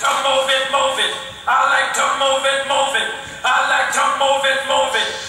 to move it, move it. I like to move it, move it. I like to move it, move it.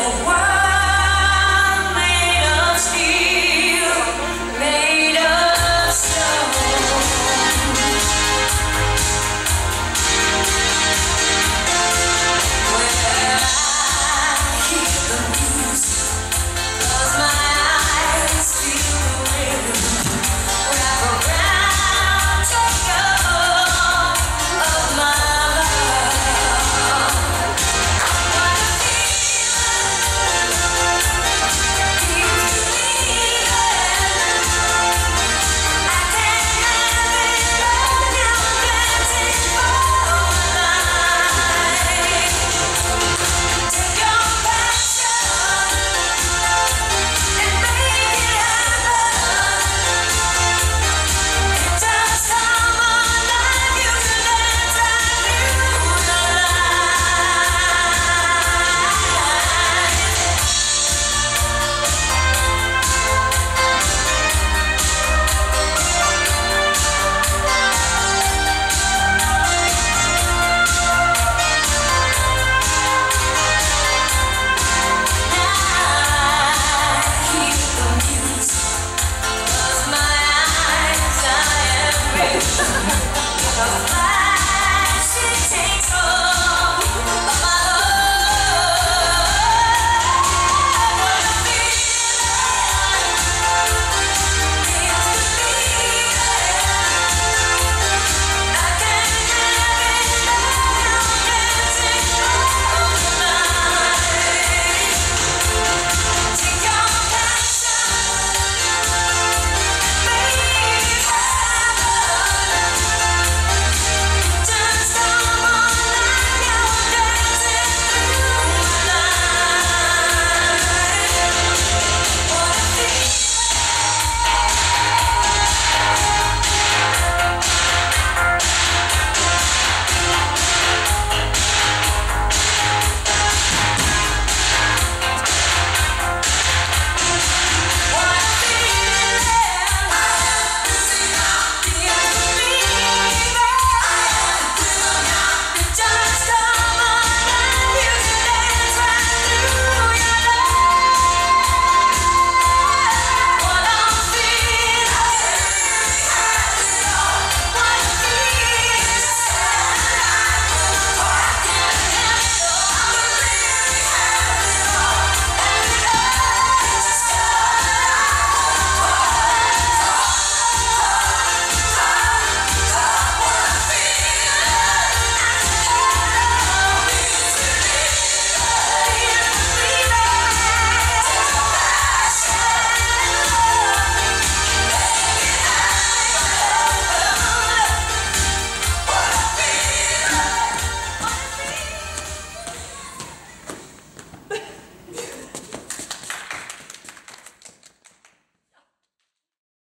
for a.